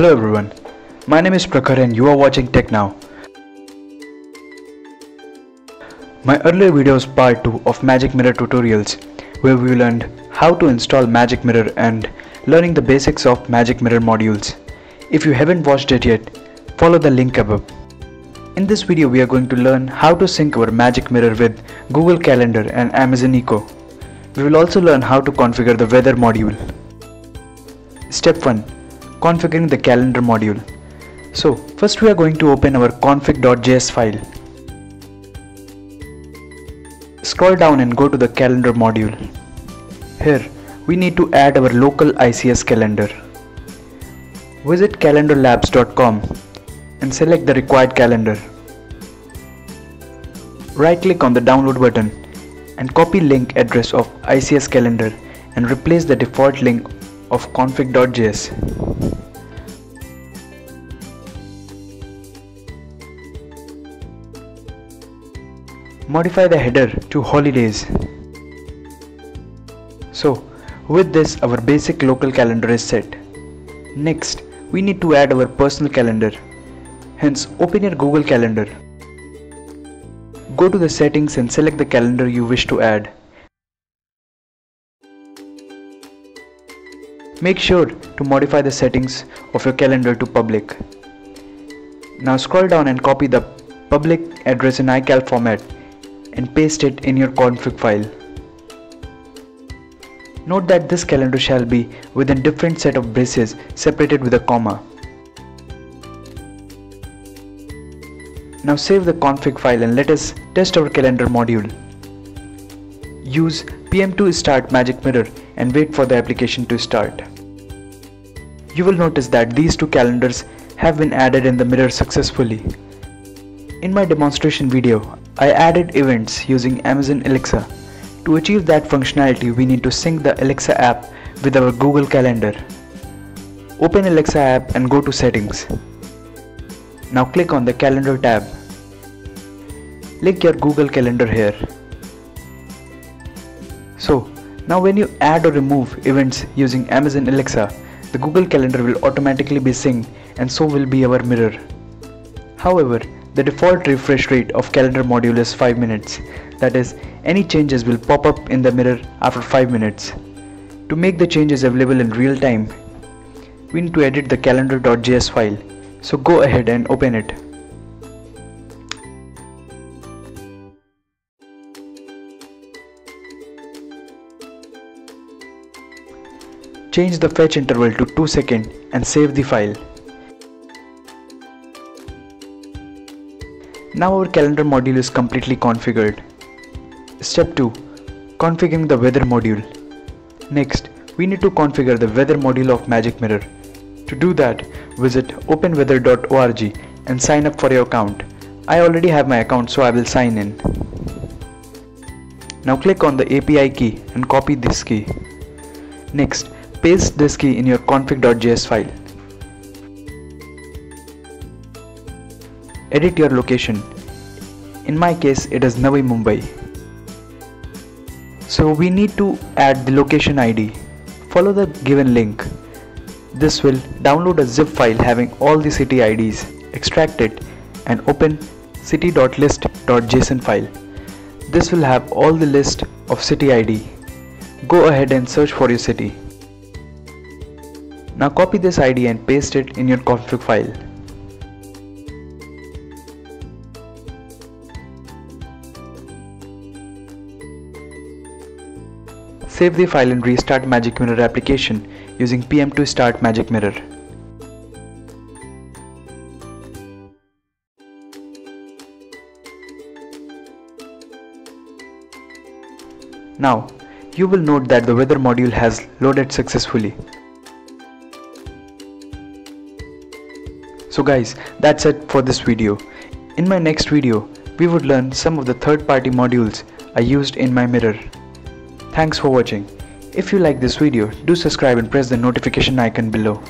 Hello everyone, my name is Prakhar and you are watching Tech Now. My earlier video was part 2 of Magic Mirror tutorials where we learned how to install Magic Mirror and learning the basics of Magic Mirror modules. If you haven't watched it yet, follow the link above. In this video we are going to learn how to sync our Magic Mirror with Google Calendar and Amazon Echo. We will also learn how to configure the weather module. Step 1 configuring the calendar module. So first we are going to open our config.js file. Scroll down and go to the calendar module. Here we need to add our local ICS calendar. Visit calendarlabs.com and select the required calendar. Right click on the download button and copy link address of ICS calendar and replace the default link of config.js. Modify the header to holidays. So, with this our basic local calendar is set. Next, we need to add our personal calendar. Hence, open your Google Calendar. Go to the settings and select the calendar you wish to add. Make sure to modify the settings of your calendar to public. Now scroll down and copy the public address in iCal format and paste it in your config file. Note that this calendar shall be within different set of braces separated with a comma. Now save the config file and let us test our calendar module. Use PM2 start magic mirror and wait for the application to start. You will notice that these two calendars have been added in the mirror successfully. In my demonstration video, I added events using Amazon Alexa. To achieve that functionality, we need to sync the Alexa app with our Google Calendar. Open Alexa app and go to settings. Now click on the calendar tab. Link your Google Calendar here. So, now when you add or remove events using Amazon Alexa, the Google Calendar will automatically be synced and so will be our mirror. However, the default refresh rate of calendar module is 5 minutes. That is, any changes will pop up in the mirror after 5 minutes. To make the changes available in real time, we need to edit the calendar.js file. So go ahead and open it. Change the fetch interval to 2 seconds and save the file. Now our calendar module is completely configured. Step 2. Configuring the weather module. Next, we need to configure the weather module of Magic Mirror. To do that, visit openweather.org and sign up for your account. I already have my account so I will sign in. Now click on the API key and copy this key. Next, paste this key in your config.js file. Edit your location. In my case, it is Navi Mumbai. So we need to add the location ID. Follow the given link. This will download a zip file having all the city IDs, extract it and open city.list.json file. This will have all the list of city ID. Go ahead and search for your city. Now copy this ID and paste it in your config file. Save the file and restart Magic Mirror application using PM2 start Magic Mirror. Now, you will note that the weather module has loaded successfully. So guys, that's it for this video. In my next video, we would learn some of the third-party modules I used in my mirror. Thanks for watching. If you like this video, do subscribe and press the notification icon below.